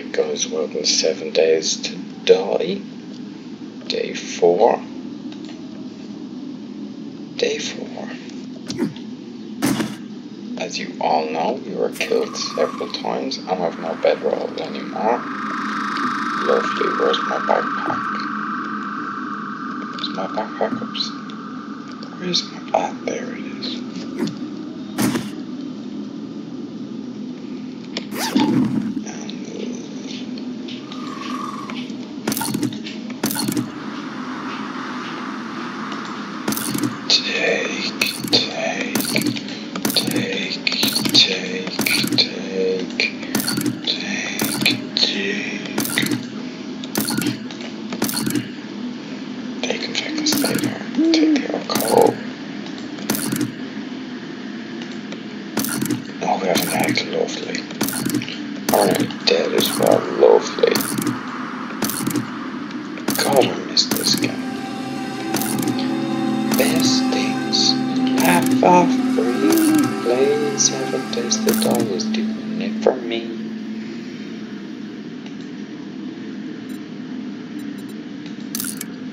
Alright guys, welcome to 7 Days to Die. Day 4. Day 4. As you all know, you were killed several times and I've no bedroll anymore. Lovely, where's my backpack? Where's my backpack Oops. Where's my ah, there it is. Take, take, take, take, take, take, take. They can check us later. Take the alcohol. Oh, we have an egg, lovely. Alright, dead as well, lovely. Off for you. Play seven days the dog is doing it for me.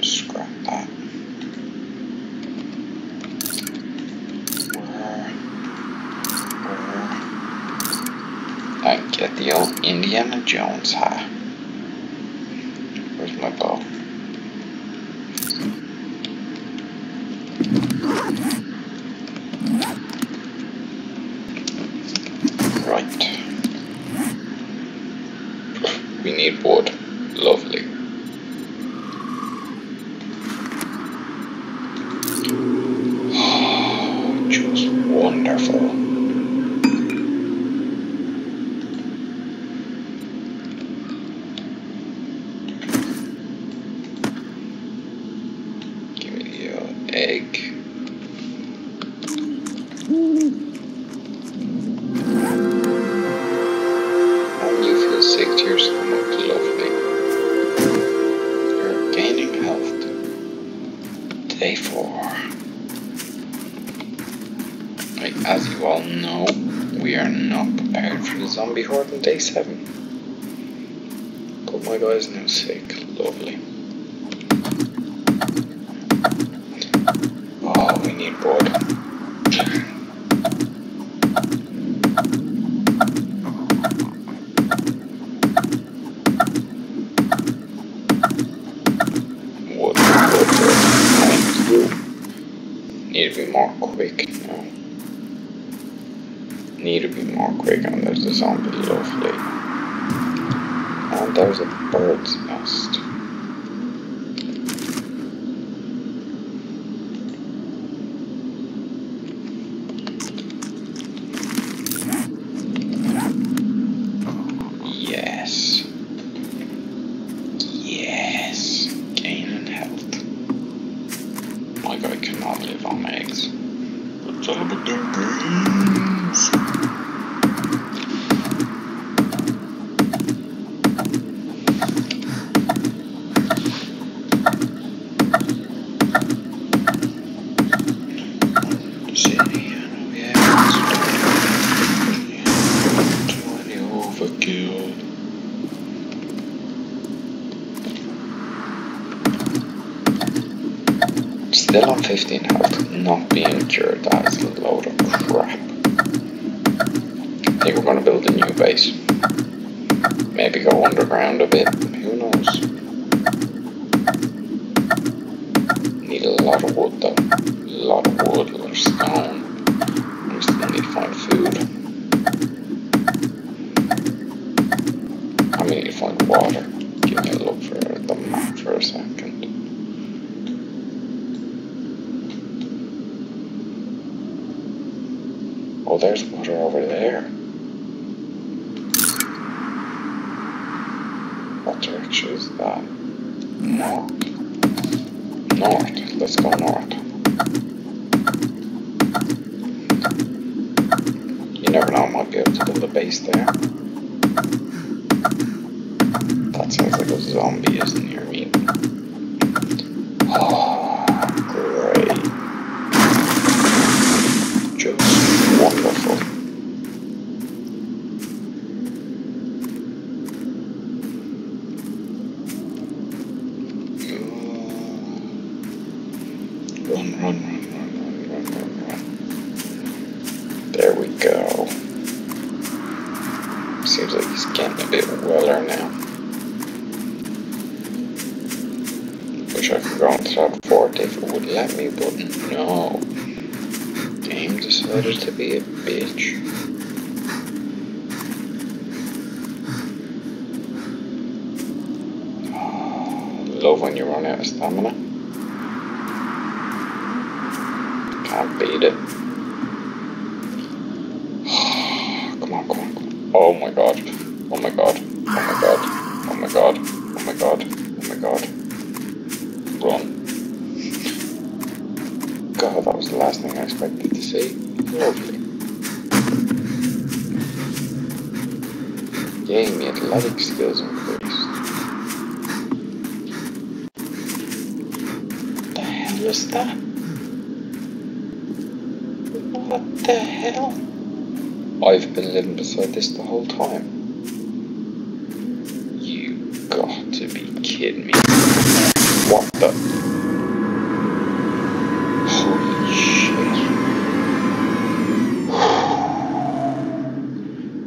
Scrap that. I get the old Indiana Jones hat. Where's my bow? Right. We need wood. Lovely. Just wonderful. Right, as you all know, we are not prepared for the zombie horde on day seven. But my guy's now sick, lovely. Oh, we need you. Need to be more quick now. Need to be more quick, and there's a zombie, lovely. And there's a bird's nest. Still on 15 health, not being cured, that is a load of crap. I think we're gonna build a new base. Maybe go underground a bit, who knows? Need a lot of wood though. A lot of wood, a lot of stone. We still need to find food. And we need to find water. Give me a look for the map for a second. Oh, there's water over there. Is that? North. North. Let's go north. You never know, I might be able to build a base there. That sounds like a zombie is near me. Oh, Seems like he's getting a bit weller now. Wish I could go on top fort if it would let me, but no. Game decided to be a bitch. Love when you run out of stamina. Can't beat it. Oh my god. Oh my god. Oh my god. Oh my god. Oh my god. Oh my god. Run. God, that was the last thing I expected to see. Lovely. My athletic skills increased. The hell is that? What the hell? I've been living beside this the whole time. You got to be kidding me. What the? Holy shit.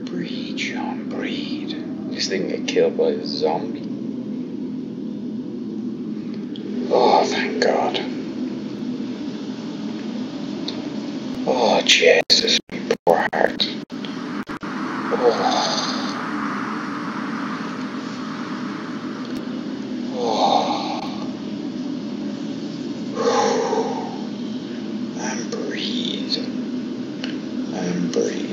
breed, John, breed. This thing get killed by a zombie. Oh, thank God. Oh, Jesus, my poor heart. Oh. Oh. And breathe. And breathe.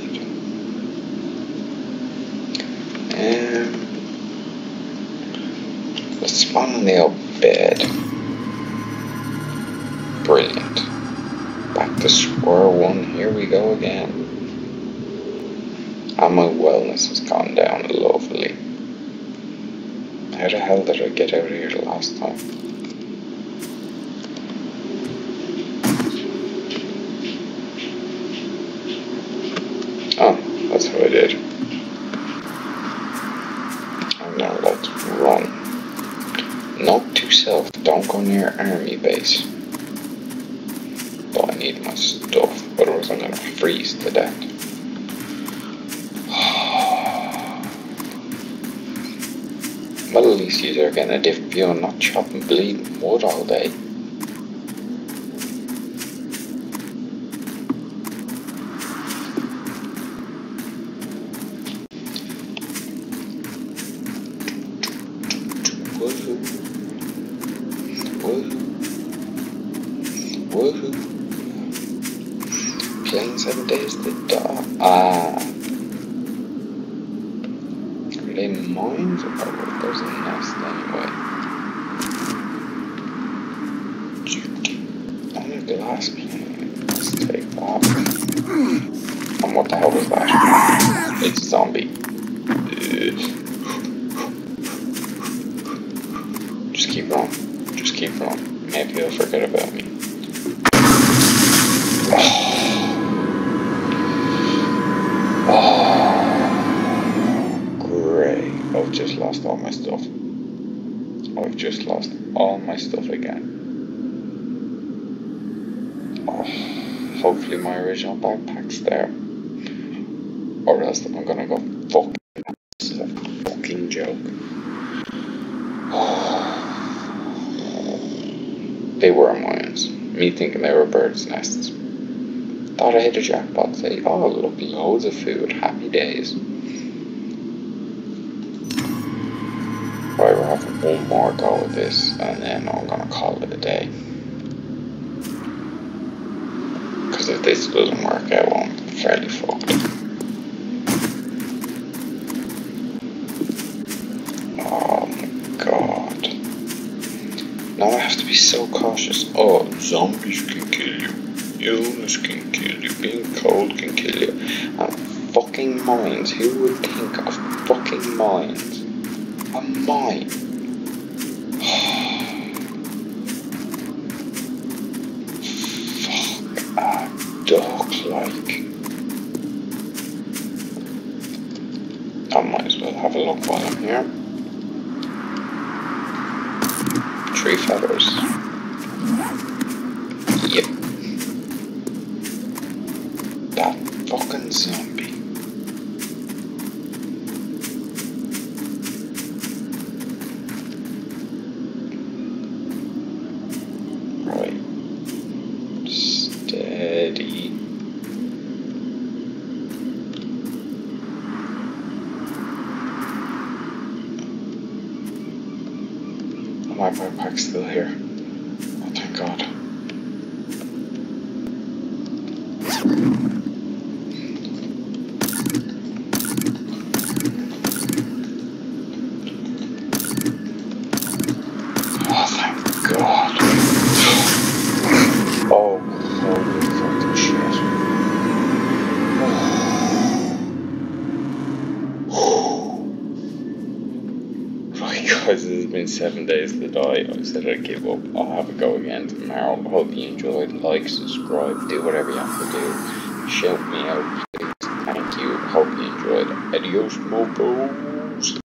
The old bed. Brilliant. To square one. Here we go again. And my wellness has gone down lovely. How the hell did I get out of here last time? Oh, that's how I did. And now let's run. Note to self, don't go near army base. But I need my stuff, otherwise I'm gonna freeze to death. Well, at least you're getting a different view and not chopping bleeding wood all day. Woohoo. Woohoo. Playing seven days to die. Ah. Are they mines? Oh, there's a nest anyway. On a glass plane. Let's take that. And what the hell was that? It's a zombie. Just keep on. Just keep on. Maybe he'll forget about me. Oh. Great. I've just lost all my stuff. I've just lost all my stuff again. Oh, hopefully my original backpack's there. Or else I'm gonna go fucking. This is a fucking joke. They were mines. Me thinking they were birds' nests. Thought I hit a jackpot. Say, oh look, loads of food. Happy days. Right, we're having one more go at this, and then I'm gonna call it a day. Because if this doesn't work out, I'm fairly fucked. Oh my god. Now I have to be so cautious. Oh, zombies can kill you. Illness can kill you. Being cold can kill you. And fucking mines. Who would think of fucking mines? A mine. Fuck a dog like. I might as well have a look while I'm here. Tree feathers. Yep. That fucking zombie. My backpack's still here. Oh, thank God. Oh, thank God. Oh, holy fucking shit. Right guys, it has been seven days to die. I said I'd give up. I'll have a go again tomorrow. Hope you enjoyed. Like, subscribe, do whatever you have to do. Shout me out, please. Thank you. Hope you enjoyed. Adios, Mopo.